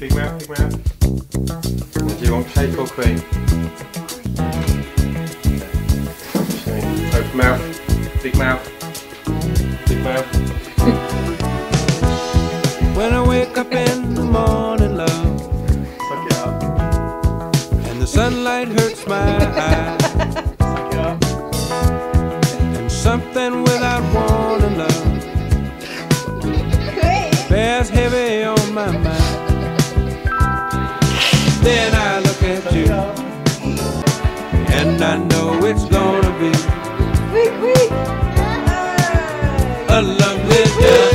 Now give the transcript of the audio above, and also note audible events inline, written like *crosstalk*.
Big mouth, big mouth. Do you want cake or cream? Okay. Open mouth, big mouth, big mouth. When I wake up in the morning, love, Suck it up, and the sunlight hurts my eyes, *laughs* suck it up. and something without warning, love, bears heavy on my mind. and I know it's gonna be. A lovely day.